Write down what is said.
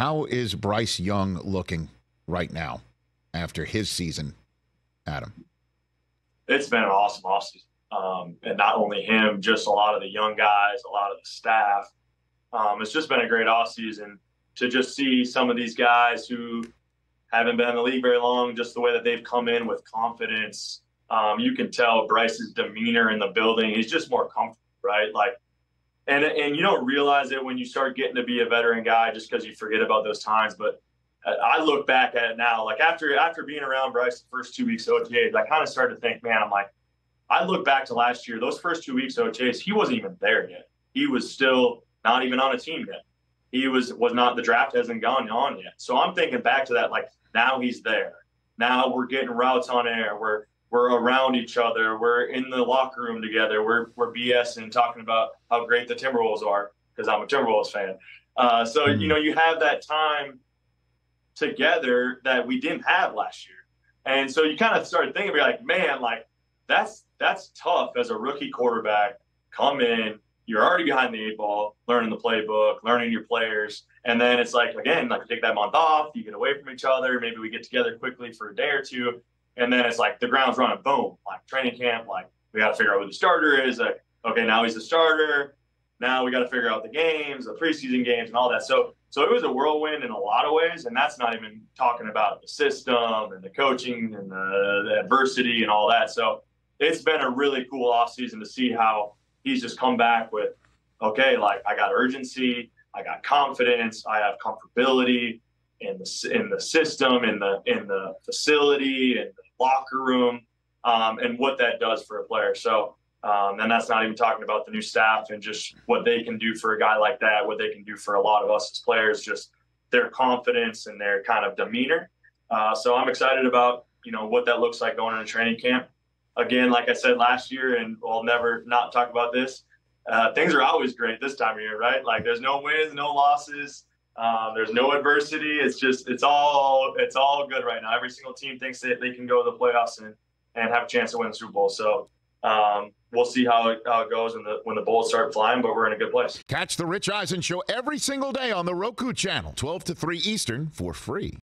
how is Bryce Young looking right now after his season, Adam? It's been an awesome offseason. Um, and not only him, just a lot of the young guys, a lot of the staff. Um, it's just been a great offseason to just see some of these guys who haven't been in the league very long, just the way that they've come in with confidence. Um, you can tell Bryce's demeanor in the building. He's just more comfortable, right? Like, and and you don't realize it when you start getting to be a veteran guy, just because you forget about those times. But I look back at it now, like after after being around Bryce the first two weeks of OTAs, I kind of started to think, man, I'm like, I look back to last year, those first two weeks of OTAs, he wasn't even there yet. He was still not even on a team yet. He was was not the draft hasn't gone on yet. So I'm thinking back to that, like now he's there. Now we're getting routes on air. We're we're around each other. We're in the locker room together. We're we're BSing, and talking about how great the Timberwolves are because I'm a Timberwolves fan. Uh, so mm-hmm. you know you have that time together that we didn't have last year, and so you kind of start thinking, be like, man, like that's that's tough as a rookie quarterback. Come in, you're already behind the eight ball, learning the playbook, learning your players. And then it's like, again, like take that month off, you get away from each other. Maybe we get together quickly for a day or two. And then it's like the ground's running, boom, like training camp, like we got to figure out who the starter is. Like, okay, now he's the starter. Now we got to figure out the games, the preseason games, and all that. So, so it was a whirlwind in a lot of ways, and that's not even talking about the system and the coaching and the, the adversity and all that. So, it's been a really cool offseason to see how he's just come back with, okay, like I got urgency, I got confidence, I have comfortability in the in the system, in the in the facility, in the locker room, um, and what that does for a player. So. Um, and that's not even talking about the new staff and just what they can do for a guy like that, what they can do for a lot of us as players, just their confidence and their kind of demeanor. Uh, so I'm excited about you know what that looks like going into training camp again, like I said last year, and I'll never not talk about this. Uh, things are always great this time of year, right? Like there's no wins, no losses. Um, there's no adversity. It's just it's all it's all good right now. Every single team thinks that they can go to the playoffs and, and have a chance to win the Super Bowl. So um, we'll see how it, how it goes when the when the Bulls start flying. But we're in a good place. Catch the Rich Eisen show every single day on the Roku channel, 12 to 3 Eastern, for free.